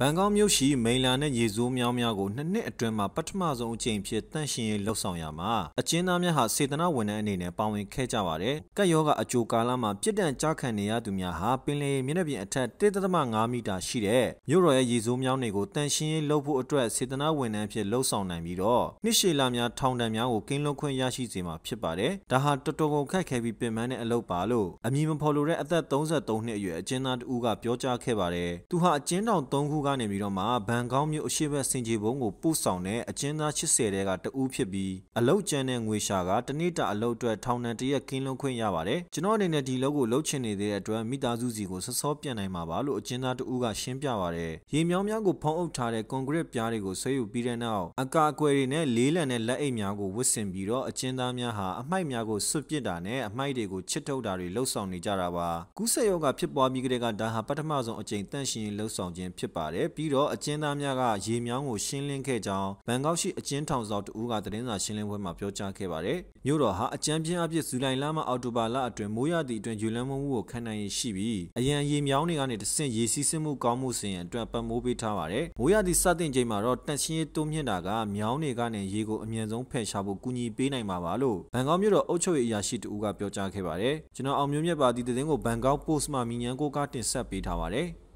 ဘန်ကောက်မြို့ရှိမိန်လာနဲ့ရေစိုးမြောင်းများကိုနှစ်နှစ်အတွင်းမှာပထမဆုံးအကြိမ်ဖြစ်တန့်ရှင်ရေးလှုပ်ဆောင်ရမှာအကျဉ်းသားများဟာစေတနာဝန်ထမ်းအနေနဲ့ပါဝင်ခဲ့ကြပါတယ်။ကက်ယောဂအကျိုးကာလမှာပြစ်ဒဏ်ကြားခံနေရသူများဟာပင်လယ်မျက်နှာပြင်အထက်1.5မီတာရှိတဲ့မြို့တော်ရဲ့ရေစိုးမြောင်းတွေကိုတန့်ရှင်ရေးလုပ်ဖို့အတွက်စေတနာဝန်ထမ်းဖြစ်လှုပ်ဆောင်နိုင်ပြီးတော့နှစ်ရှည်လများထောင်ဒဏ်များကိုကင်းလွတ်ခွင့်ရရှိစေမှာဖြစ်ပါတယ်။ဒါဟာတော်တော်ကိုခက်ခဲပြီးပင်ပန်းတဲ့အလုပ်ပါလို့အမည်မဖော်လိုတဲ့အသက်33နှစ်အရွယ်အကျဉ်းသားတဦးကပြောကြားခဲ့ပါတယ်။သူဟာအကျဉ်းထောင်3ခုကနေပြီးတော့မှဘန်ကောက်မြို့အရှိတ်စင်ကြီးဘုံကိုပို့ဆောင်တဲ့အကျဉ်းသား80တဲကတဦးဖြစ်ပြီးအလုတ်ကျန်းတဲ့ငွေရှာကတနေ့တာအလုတ်အတွက်ထောင်ဒဏ်တရက်ကင်းလွန်ခွင့်ရပါတယ်ကျွန်တော်အနေနဲ့ဒီလုပ်ကိုလှုပ်ချင်နေတဲ့အတွက်မိသားစုစီကိုစစောပြန်နိုင်မှာပါလို့အကျဉ်းသားတဦးကရှင်းပြပါတယ်ရေမြောင်းများကိုဖုံးအုပ်ထားတဲ့ကွန်ကရစ်ပြားတွေကိုဆွဲယူပြီးတဲ့နောက်အကာအကွယ်တွေနဲ့လေးလံတဲ့လက်အိတ်များကိုဝတ်ဆင်ပြီးတော့အကျဉ်းသားများဟာအမိုက်များကိုဆွတ်ပစ်တာနဲ့အမိုက်တွေကိုချစ်ထုတ်တာတွေလှုပ်ဆောင်နေကြတာပါကူးဆက်ရောဂါဖြစ်ပွားပြီးကတည်းကဒါဟာပထမဆုံးအကြိမ်တန့်ရှင်လှုပ်ဆောင်ခြင်းဖြစ်ပါတယ်ပြီးတော့အကျဉ်းသားများကရေမြောင်းကိုရှင်းလင်းခဲ့ကြောင်းဘန်ကောက်ရှိအကျဉ်းထောင်ဆောင်တဦးကသတင်းစာရှင်းလင်းပွဲမှာပြောကြားခဲ့ပါတယ်။မြို့တော်ဟာအကြမ်းပြင်းအဖြစ်ဇူလိုင်လမှအောက်တိုဘာလအတွင်းမိုးရသည့်အတွင်းယူလန်းမှုကိုခံနိုင်ရရှိပြီးအရန်ရေမြောင်းတွေကနေတဆင့်ရေစီးဆင်းမှုကောင်းမှုစီရင်အတွက်ပတ်မိုးပေးထားပါတယ်။မိုးရသည့်စတင်ချိန်မှာတော့တန့်ရှင်းရေးတိုးမြင့်တာကမြောင်းတွေကနေရေကိုအမြန်ဆုံးဖယ်ရှားဖို့ကူညီပေးနိုင်မှာပါလို့ဘန်ကောက်မြို့တော်အုပ်ချုပ်ရေးအရာရှိတဦးကပြောကြားခဲ့ပါတယ်။ကျွန်တော်အောင်မျိုးမြတ်ပါဒီသတင်းကိုဘန်ကောက်ပို့စ်မှမြင်းကိုကတင်ဆက်ပေးထားပါတယ်။